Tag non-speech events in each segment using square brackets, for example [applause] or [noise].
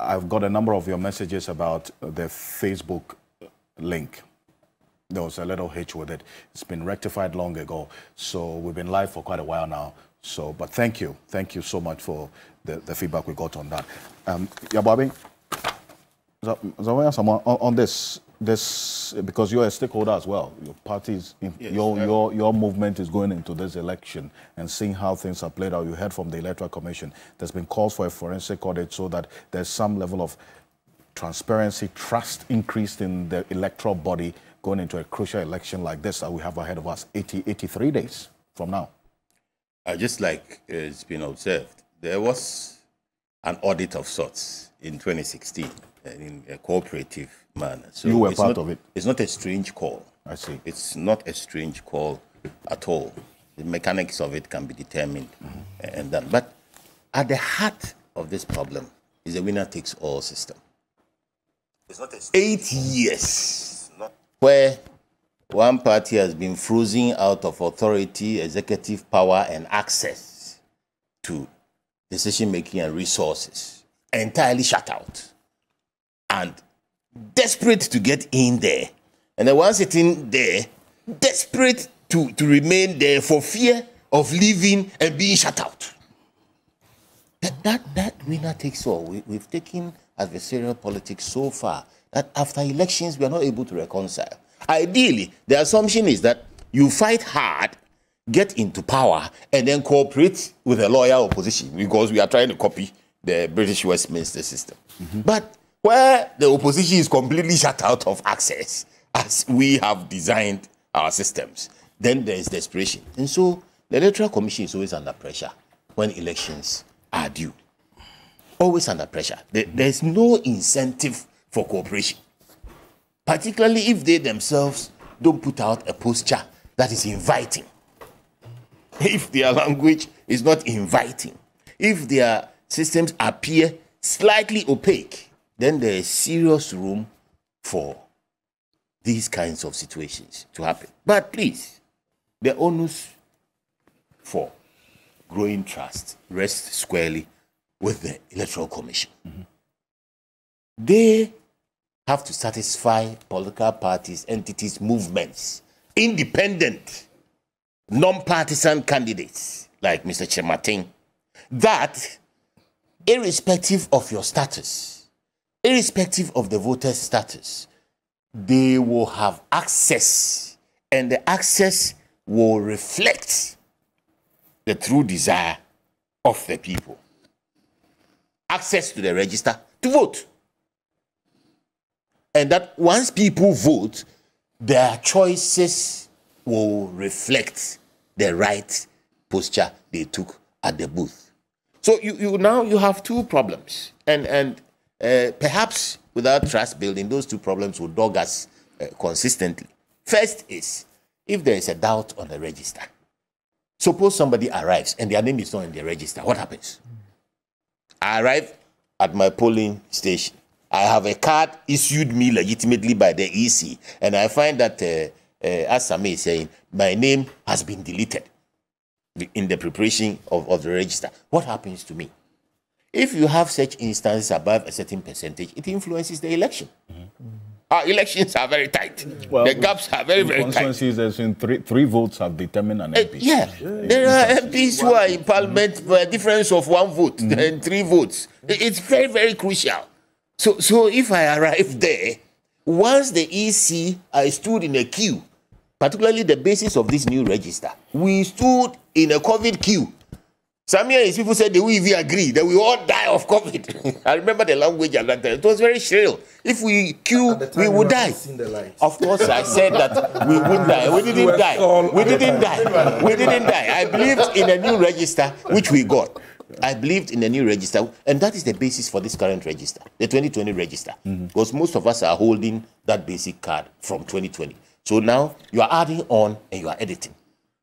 I've got a number of your messages about the Facebook link. There was a little hitch with it. It's been rectified long ago. So we've been live for quite a while now. So, but thank you. Thank you so much for the, the feedback we got on that. Um, Yababi, on, on this, this because you're a stakeholder as well. Your party's, yes, your, your, your movement is going into this election and seeing how things are played out. You heard from the Electoral Commission. There's been calls for a forensic audit so that there's some level of transparency, trust increased in the electoral body going into a crucial election like this that we have ahead of us 80, 83 days from now. Uh, just like uh, it's been observed, there was an audit of sorts in 2016 uh, in a cooperative manner. So you were part not, of it. It's not a strange call. I see. It's not a strange call at all. The mechanics of it can be determined mm-hmm. and done. But at the heart of this problem is a winner takes all system. It's not a eight years where one party has been frozen out of authority, executive power, and access to decision making and resources, entirely shut out. And desperate to get in there. And the one sitting there, desperate to, to remain there for fear of leaving and being shut out. That, that, that winner takes all. We, we've taken adversarial politics so far that after elections, we are not able to reconcile. Ideally, the assumption is that you fight hard, get into power, and then cooperate with a loyal opposition because we are trying to copy the British Westminster system. Mm-hmm. But where the opposition is completely shut out of access, as we have designed our systems, then there is desperation. And so the Electoral Commission is always under pressure when elections are due. Always under pressure. There is no incentive for cooperation, particularly if they themselves don't put out a posture that is inviting. If their language is not inviting, if their systems appear slightly opaque, then there is serious room for these kinds of situations to happen. But please, the onus for growing trust rests squarely with the Electoral Commission. Mm-hmm. They have to satisfy political parties, entities, movements, independent, non partisan candidates like Mr. Kyerematen, that irrespective of your status, irrespective of the voter's status, they will have access, and the access will reflect the true desire of the people. Access to the register to vote. And that once people vote, their choices will reflect the right posture they took at the booth. So you, you now you have two problems. And and uh, perhaps without trust building, those two problems will dog us uh, consistently. First is if there is a doubt on the register. Suppose somebody arrives and their name is not in the register, what happens? I arrive at my polling station. I have a card issued me legitimately by the EC, and I find that, uh, uh, as Sammy is saying, my name has been deleted in the preparation of, of the register. What happens to me? If you have such instances above a certain percentage, it influences the election. Mm-hmm. Our elections are very tight. Well, the gaps are very, very tight. There's in three, three votes have determined an MP. Uh, yeah. yeah. there are MPs who are in parliament for a difference of one vote mm-hmm. and three votes. It's very, very crucial. So, so if I arrive there, once the EC, I stood in a queue, particularly the basis of this new register, we stood in a COVID queue some years people said they will even agree that we all die of COVID. [laughs] I remember the language at that time. It was very shrill. If we queue, we would die. Of course, I said that we wouldn't die. We didn't die. We didn't die. We didn't die. I believed in a new register, which we got. I believed in a new register, and that is the basis for this current register, the 2020 register, mm-hmm. because most of us are holding that basic card from 2020. So now you are adding on and you are editing.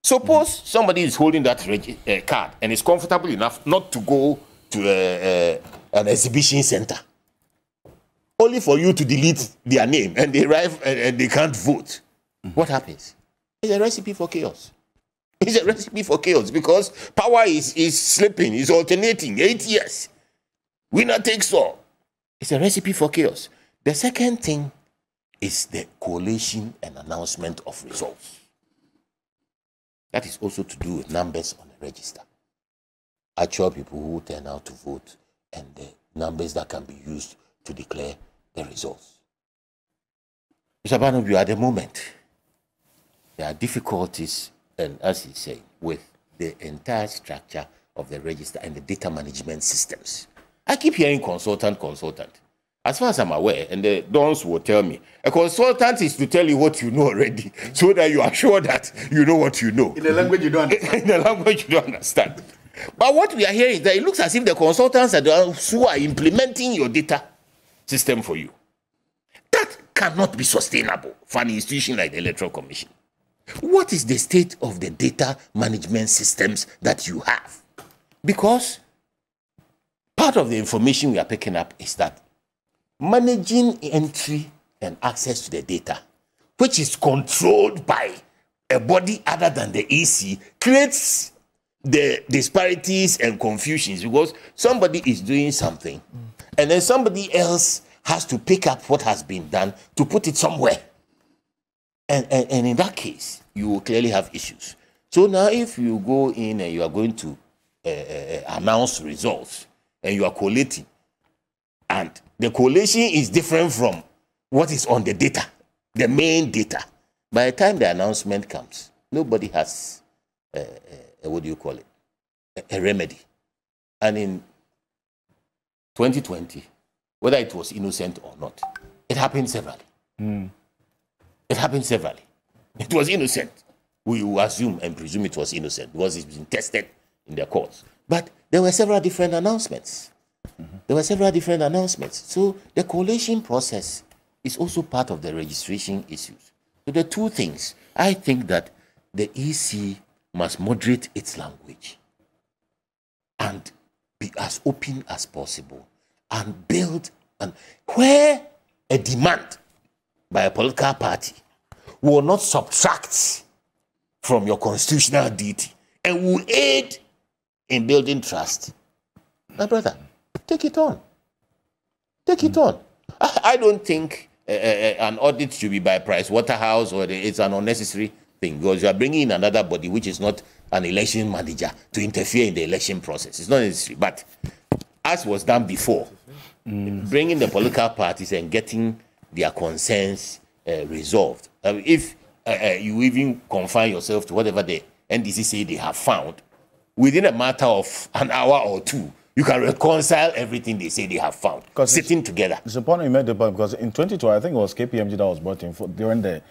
Suppose mm-hmm. somebody is holding that uh, card and is comfortable enough not to go to a, an exhibition center, only for you to delete their name and they arrive and, and they can't vote. Mm-hmm. What happens? It's a recipe for chaos. It's a recipe for chaos because power is, is slipping, is alternating eight years. Winner takes all. It's a recipe for chaos. The second thing is the collation and announcement of results. That is also to do with numbers on the register. Actual people who turn out to vote and the numbers that can be used to declare the results. Mr. Barnaby, at the moment, there are difficulties, and as he said, with the entire structure of the register and the data management systems. I keep hearing consultant, consultant. As far as I'm aware, and the dons will tell me, a consultant is to tell you what you know already, so that you are sure that you know what you know. In the language you don't understand. [laughs] In the language you don't understand. But what we are hearing is that it looks as if the consultants are the ones who are implementing your data system for you. That cannot be sustainable for an institution like the Electoral Commission. What is the state of the data management systems that you have? Because part of the information we are picking up is that managing entry and access to the data, which is controlled by a body other than the EC, creates the disparities and confusions because somebody is doing something and then somebody else has to pick up what has been done to put it somewhere. And, and, and in that case, you will clearly have issues. So now, if you go in and you are going to uh, uh, announce results and you are collating, and the collation is different from what is on the data, the main data, by the time the announcement comes, nobody has, uh, uh, what do you call it, a, a remedy. And in 2020, whether it was innocent or not, it happened severally. Mm. It happened severally. It was innocent. We assume and presume it was innocent because it's been tested in the courts. But there were several different announcements. There were several different announcements. So the collation process is also part of the registration issues. So the two things, I think that the EC must moderate its language and be as open as possible and build and where a demand by a political party will not subtract from your constitutional duty and will aid in building trust. My brother, take it on. Take it on. I, I don't think uh, uh, an audit should be by Price Waterhouse or it's an unnecessary thing because you are bringing in another body which is not an election manager to interfere in the election process. It's not necessary. But as was done before, mm. bringing the political parties and getting their concerns uh, resolved. If you even confine yourself to whatever the NDC say they have found, within a matter of an hour or two, you can reconcile everything they say they have found, sitting together. It's important you made the point because in 2012, I think it was KPMG that was brought in for, during the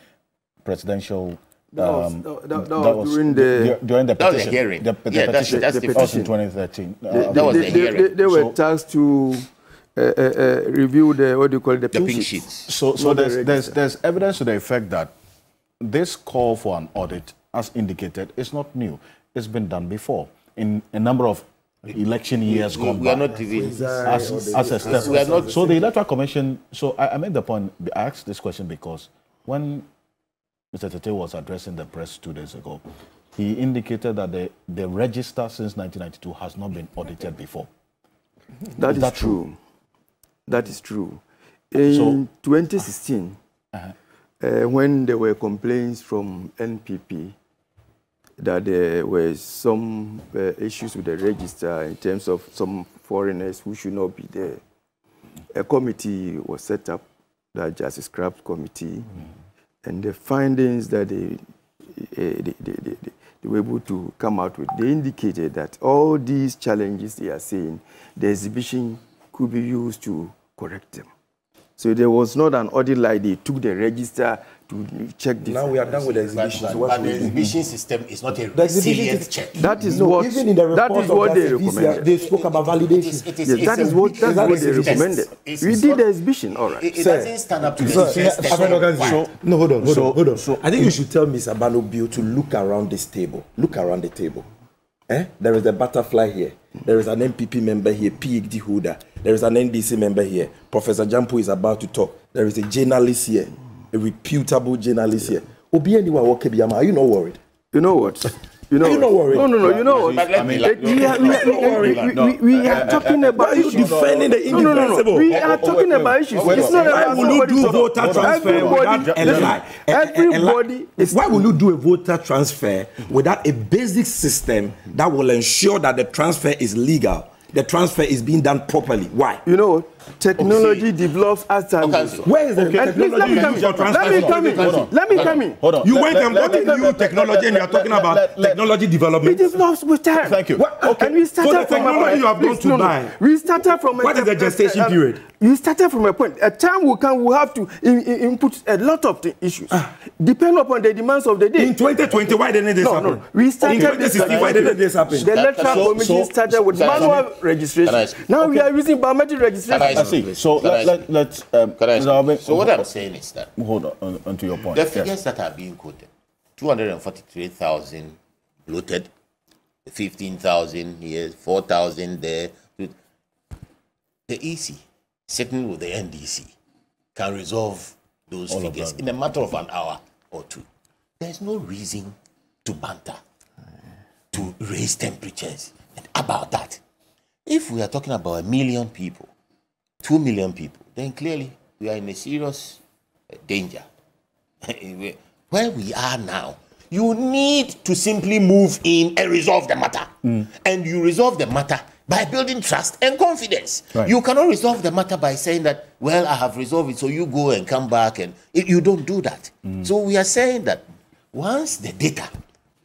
presidential that was, um, that, that, that was during the during the petition. The hearing. The, the yeah, petition. That's, that's the, the petition. in 2013. Uh, that was they, the hearing. They, they were so, tasked to uh, uh, uh, review the what do you call it, the, the pink, sheets. sheets. So, so there's, there's there's evidence to the effect that this call for an audit, as indicated, is not new. It's been done before in a number of election years we, gone we by. are not even as, as a step. We are not, so the electoral commission. So I, I made the point. I asked this question because when Mr. Tetteh was addressing the press two days ago, he indicated that the, the register since 1992 has not been audited before. That is, is that true? true? That is true. In so, 2016, uh -huh. uh, when there were complaints from NPP that there were some uh, issues with the register in terms of some foreigners who should not be there. A committee was set up, the Justice Crabbe Committee, mm. and the findings that they, uh, they, they, they, they, were able to come out with, they indicated that all these challenges they are seeing, the exhibition could be used to correct them. So there was not an audit like they took the register to check the. Now we are done with the exhibition. But, but, but the exhibition system is not a resilient check. That is no, what. Even in the that is what they recommended. They spoke about validation. It is, it is, yes, that is what what they recommended. we did the exhibition, all right. It, it doesn't stand up to the test. So, no, hold on, hold on, hold on. So, I think you should tell Ms. Abano Bill to look around this table. Look around the table. Eh? There is a butterfly here. There is an NPP member here, PhD holder. There is an NDC member here. Professor Gyampo is about to talk. There is a journalist here, a reputable journalist here. Obi anyone Are you not worried? You know what? You know, Are you not worried? No, no, no. You know, But let me- let- we are, we are, Don't worry. we, are talking about Why are you issues. defending the No, no, no, no. indefensible? We Oh, are oh, talking about issues. It's wait. not Why about will you do voter transfer Everybody, without a everybody is Why will you do a voter transfer without a basic system that will ensure that the transfer is legal? The transfer is being done properly. Why? You know, technology develops as time Okay. Where is the And please, technology let me you come in. Let me come in. Hold on. Let me come in. Hold on. You went and got a new technology and you are talking about technology It development. develops with time. Thank you. Okay. And we started So the technology you have gone to no, no. buy. We started from a What is the gestation uh, uh, period? We started from a point. A time will come, we'll have to in, in, input a lot of the issues. Depend upon the demands of the day. In 2020, why didn't this no, happen? no. We started In 2016, why didn't this happen? The electoral So- commission so- started with manual registration. Now we are using biometric registration. I see. So Can I let, let, let's. Um, Can I. So what I'm saying is that Hold on, on, on to your point. the Yes. figures that are being quoted 243,000 bloated, 15,000 here, 4,000 there. The EC, sitting with the NDC, can resolve those All figures in a matter of an hour or two. There's no reason to banter, to raise temperatures about that. If we are talking about a million people, two million people, then clearly we are in a serious uh, danger. [laughs] Where we are now, you need to simply move in and resolve the matter. And you resolve the matter by building trust and confidence. Right. You cannot resolve the matter by saying that, well, I have resolved it, so you go and come back. And it- you don't do that. So we are saying that once the data,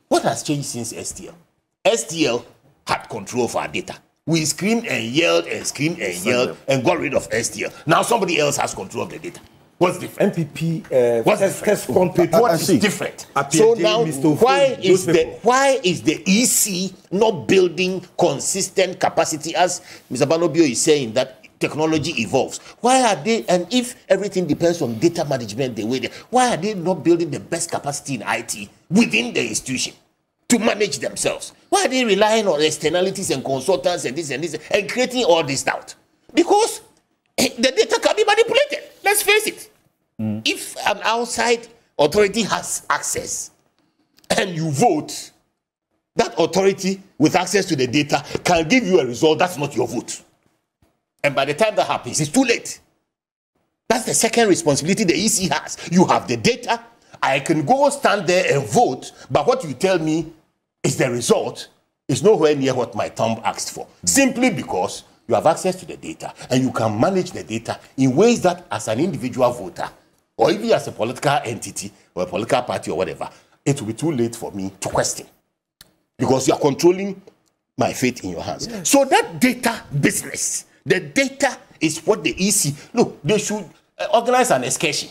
what has changed since STL? STL had control of our data. We screamed and yelled and screamed and yelled and got rid of STL. Now somebody else has control of the data. What's different? MPP, uh, What's different? company. What is different? So now, why is the why is the EC not building consistent capacity? As Mr. Banobio is saying that technology evolves. Why are they? And if everything depends on data management, the way they, why are they not building the best capacity in IT within the institution? To manage themselves, why are they relying on externalities and consultants and this and this and creating all this doubt? Because eh, the data can be manipulated. Let's face it if an outside authority has access and you vote, that authority with access to the data can give you a result that's not your vote. And by the time that happens, it's too late. That's the second responsibility the EC has. You have the data. I can go stand there and vote, but what you tell me is the result is nowhere near what my thumb asked for. Simply because you have access to the data and you can manage the data in ways that, as an individual voter, or even as a political entity or a political party or whatever, it will be too late for me to question because you are controlling my fate in your hands. So that data business, the data is what the EC look. They should uh, organize an excursion.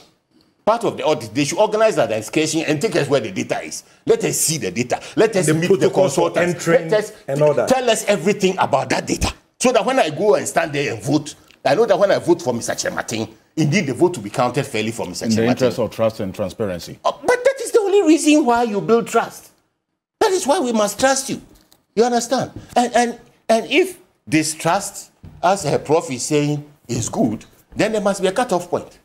Part of the audit, they should organize an excursion and take us where the data is. Let us see the data. Let us The meet the consultants. Let us and all that. tell us everything about that data, so that when I go and stand there and vote, I know that when I vote for Mr. Chematin, indeed the vote will be counted fairly for Mr. In the Chematin. interest of trust and transparency. Uh, But that is the only reason why you build trust. That is why we must trust you. You understand? And and and if this trust, as a prof is saying, is good, then there must be a cutoff point.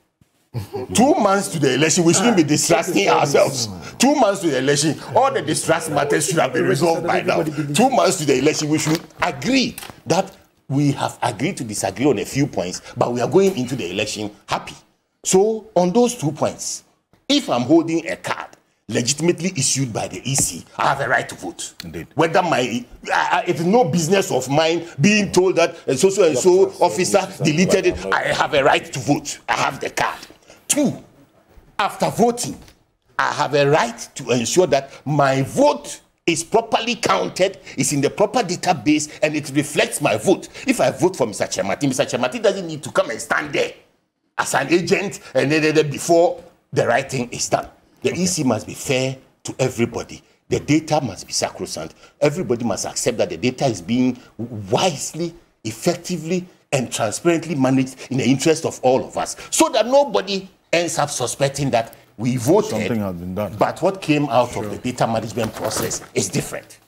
Two months to the election, we shouldn't be distrusting ourselves. Two months to the election, all the distrust matters should have been resolved by now. Two months to the election, we should agree that we have agreed to disagree on a few points, but we are going into the election happy. So, on those two points, if I'm holding a card legitimately issued by the EC, I have a right to vote. Indeed. Whether my uh, it is no business of mine being told that a so so and so officer deleted it, I have a right to vote. I have the card. Two, after voting, I have a right to ensure that my vote is properly counted, is in the proper database, and it reflects my vote. If I vote for Mr. Chemati, Mr. Chemati doesn't need to come and stand there as an agent and then, before the right thing is done. The EC must be fair to everybody. The data must be sacrosanct. Everybody must accept that the data is being wisely, effectively, and transparently managed in the interest of all of us so that nobody ends up suspecting that we voted. Something has been done. But what came out of the data management process is different.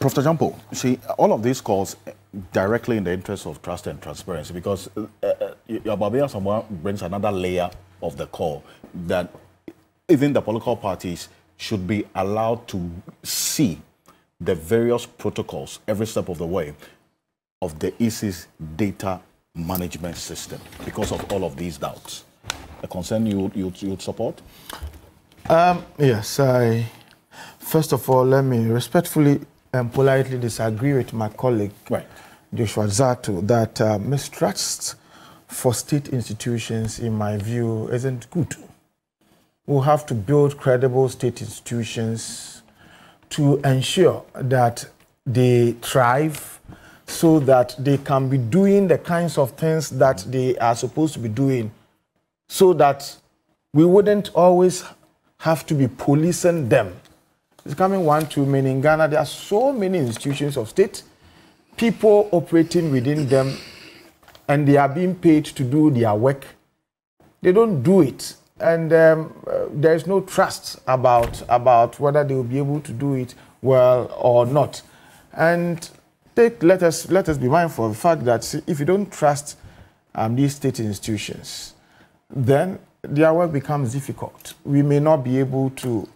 Professor Gyampo, see, all of these calls directly in the interest of trust and transparency because uh, uh, Yababia someone brings another layer of the call that even the political parties should be allowed to see the various protocols every step of the way of the EC's data management system because of all of these doubts? A concern you you you'd support? Um, yes, I. First of all, let me respectfully and politely disagree with my colleague right. Joshua Zato that uh, mistrust for state institutions, in my view, isn't good. We have to build credible state institutions to ensure that they thrive so that they can be doing the kinds of things that they are supposed to be doing so that we wouldn't always have to be policing them. It's coming one too many in Ghana. There are so many institutions of state, people operating within them, and they are being paid to do their work. They don't do it, and um, uh, there is no trust about about whether they will be able to do it well or not. And take let us let us be mindful of the fact that if you don't trust um, these state institutions, then their work becomes difficult. We may not be able to,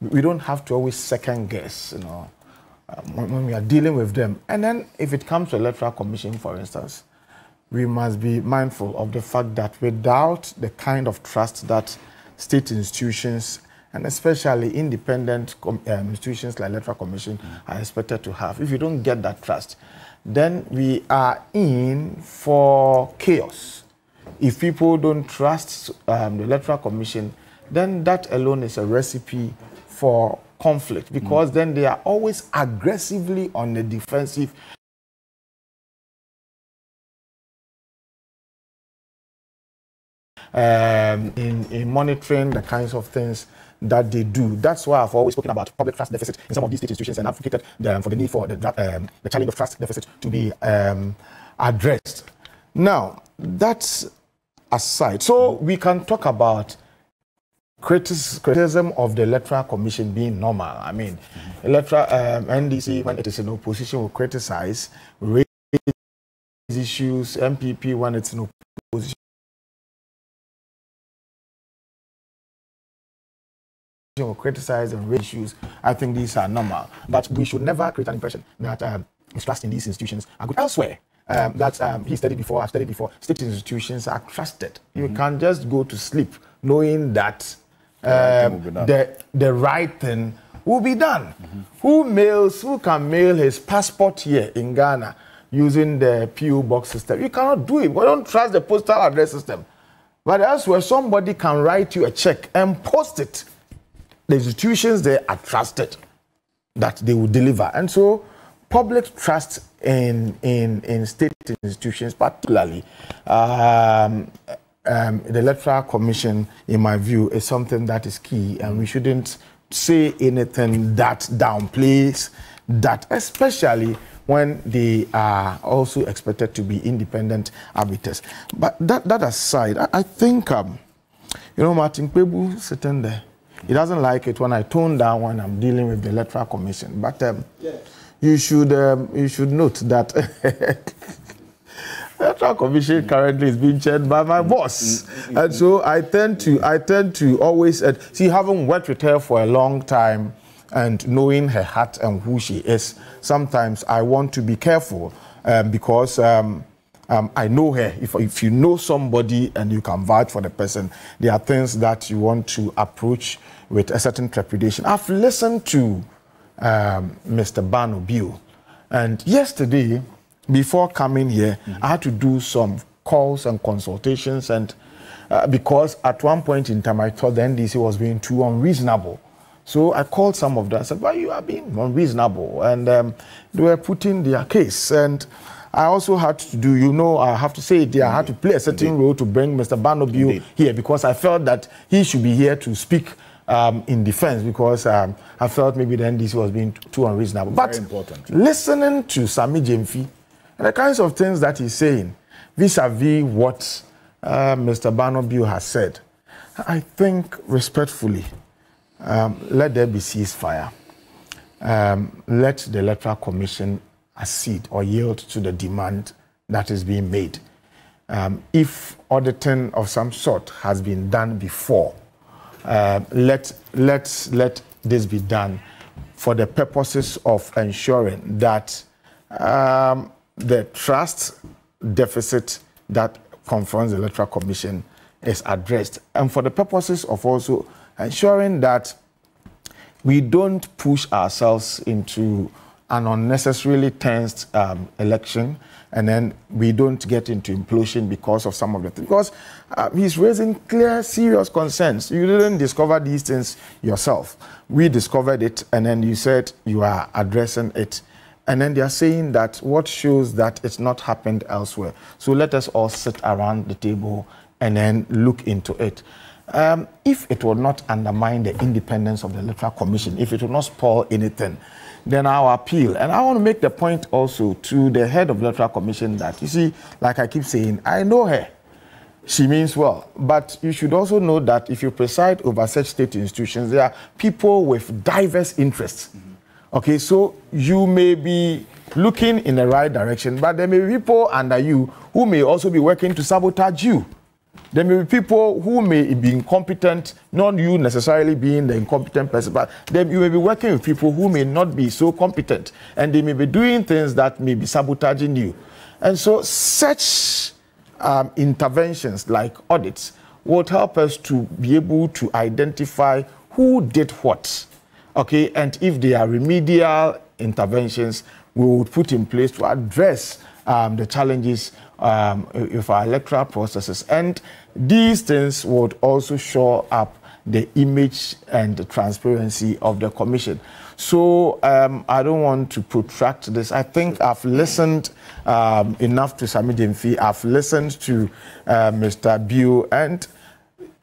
we don't have to always second guess, you know, um, when we are dealing with them. And then if it comes to electoral commission, for instance, we must be mindful of the fact that without the kind of trust that state institutions and especially independent um, institutions like electoral commission mm. are expected to have, if you don't get that trust, then we are in for chaos if people don't trust um, the Electoral Commission, then that alone is a recipe for conflict because mm. then they are always aggressively on the defensive. Um, in, in monitoring the kinds of things that they do. That's why I've always spoken about public trust deficit in some of these state institutions and advocated the, for the need for the, um, the challenge of trust deficit to be um, addressed. Now, that's aside. So we can talk about criticism of the Electoral Commission being normal. I mean. Electoral um, NDC, when it is in opposition, will criticize, raise issues. NPP when it's in opposition, will criticize and raise issues. I think these are normal. But we should never create an impression that um, mistrust in these institutions are good elsewhere um, that um, he studied before, I've studied before. State institutions are trusted. You mm-hmm. can just go to sleep knowing that um, the, the right thing will be done. Mm-hmm. Who mails, who can mail his passport here in Ghana using the PO box system? You cannot do it. We don't trust the postal address system. But elsewhere, somebody can write you a check and post it. The institutions there are trusted that they will deliver. And so public trust in, in, in state institutions, particularly um, um, the Electoral Commission, in my view, is something that is key, and we shouldn't say anything that downplays that, especially when they are also expected to be independent arbiters. But that, that aside, I, I think, um, you know, Martin Kpebu sitting there, he doesn't like it when I tone down when I'm dealing with the Electoral Commission. But um, yes you should um, you should note that [laughs] the Electoral Commission currently is being chaired by my boss, and so I tend to I tend to always uh, see having worked with her for a long time and knowing her heart and who she is. Sometimes I want to be careful um, because. Um, um, I know her. If, if you know somebody and you can vouch for the person, there are things that you want to approach with a certain trepidation. I've listened to um, Mr. Bano Bio. And yesterday, before coming here, mm-hmm. I had to do some calls and consultations. And uh, because at one point in time, I thought the NDC was being too unreasonable. So I called some of them. I said, Why you are being unreasonable? And um, they were putting their case. And I also had to do, you know, I have to say it I had to play a certain Indeed. role to bring Mr. Banobio here because I felt that he should be here to speak um, in defense because um, I felt maybe the NDC was being too unreasonable. Very but important. listening to Sammy Gyamfi and the kinds of things that he's saying vis-a-vis what uh, Mr. Banobio has said, I think respectfully, um, let there be ceasefire. Um, let the Electoral Commission accede or yield to the demand that is being made. Um, if auditing of some sort has been done before, uh, let, let, let this be done for the purposes of ensuring that um, the trust deficit that confronts the Electoral Commission is addressed, and for the purposes of also ensuring that we don't push ourselves into an unnecessarily tensed um, election and then we don't get into implosion because of some of the things. Because uh, he's raising clear, serious concerns. You didn't discover these things yourself. We discovered it, and then you said you are addressing it. And then they are saying that what shows that it's not happened elsewhere. So let us all sit around the table and then look into it. Um, if it will not undermine the independence of the Electoral Commission, if it will not spoil anything, then I'll appeal. And I want to make the point also to the head of the Electoral Commission that, you see, like I keep saying, I know her. She means well. But you should also know that if you preside over such state institutions, there are people with diverse interests. Mm -hmm. Okay, so you may be looking in the right direction, but there may be people under you who may also be working to sabotage you. There may be people who may be incompetent, not you necessarily being the incompetent person, but then you may be working with people who may not be so competent, and they may be doing things that may be sabotaging you. And so, such um, interventions like audits would help us to be able to identify who did what, okay, and if there are remedial interventions, we would put in place to address um, the challenges um, with our electoral processes. And these things would also show up the image and the transparency of the commission. So um, I don't want to protract this. I think I've listened um, enough to Sammy Gyamfi. I've listened to uh, Mr. Bio, and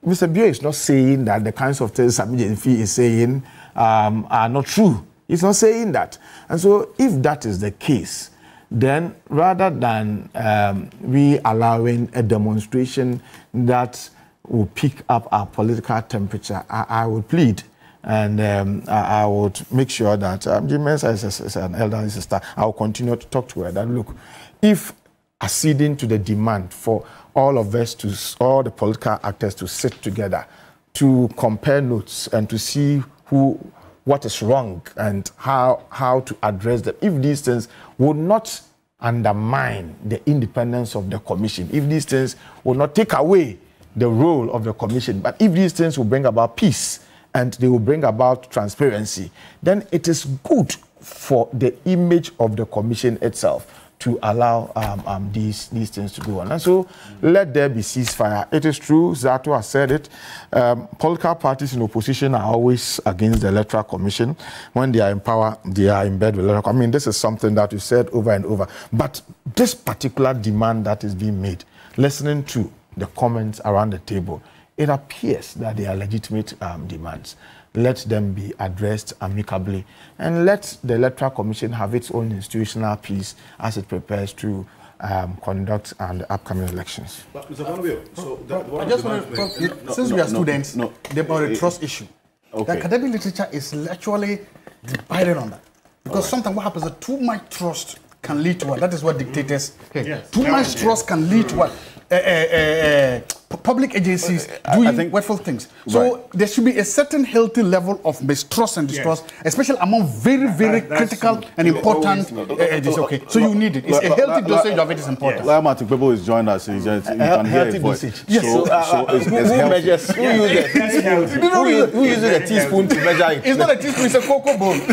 Mr. Bio is not saying that the kinds of things Sammy Gyamfi is saying um, are not true. He's not saying that. And so if that is the case, then rather than um, we allowing a demonstration that will pick up our political temperature, I, I would plead and um, I, I, would make sure that um, Jean Mensa is, is, an elder sister. I will continue to talk to her that look, if acceding to the demand for all of us to, all the political actors to sit together, to compare notes and to see who what is wrong and how, how to address them. If these things would not undermine the independence of the commission, if these things will not take away the role of the commission, but if these things will bring about peace and they will bring about transparency, then it is good for the image of the commission itself to allow um, um, these, these things to go on. And so let there be ceasefire. It is true, Zato has said it. Um, political parties in opposition are always against the Electoral Commission. When they are in power, they are in bed with Electoral I mean, this is something that you said over and over. But this particular demand that is being made, listening to the comments around the table, it appears that they are legitimate um, demands let them be addressed amicably, and let the Electoral Commission have its own institutional peace as it prepares to um, conduct and upcoming elections. But, Mr. Bonavio, so I just want to, no, since no, we are students, no, about the trust issue, okay. the academic literature is literally divided on that. Because right. sometimes what happens is too much trust can lead to what? That is what dictators. Okay. Yes. Too much trust can lead to what? Uh, uh, uh, public agencies doing I think, wonderful things. So right. there should be a certain healthy level of mistrust and distrust, yes. especially among very, very that, critical and important agencies. Okay, so you need it. It's a healthy dosage of it is important. Like Martin Kpebu is joined us. He's just, you can hear his voice. Yes. So, so, uh, it's, who, who measures? Who uses teaspoon? Who uses a teaspoon to measure it? It's not a teaspoon. It's a cocoa bowl. [laughs]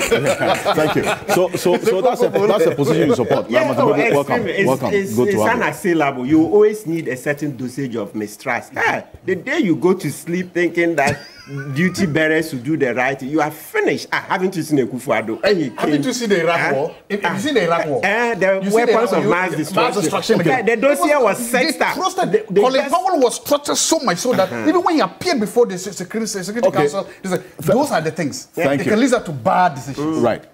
Thank you. So, so, so that's a that's a position you support. Yeah, no, welcome, welcome. It's, Good to have you. It's unassailable. You always need a certain dosage of mistrust. Ah, the day you go to sleep thinking that [laughs] duty bearers to do the right you are finished. Ah, haven't you seen Akufo-Addo? Hey, haven't you seen the Iraq ah, war? Have you seen the Iraq war? Uh, the you weapons the, of mass destruction. Mass destruction okay, the dossier was, was set up. Trusted, the, Colin best... Powell was trusted so much so that uh-huh. even when he appeared before the Security, security okay. Council, those are the things. Thank it you. can lead to bad decisions. Right.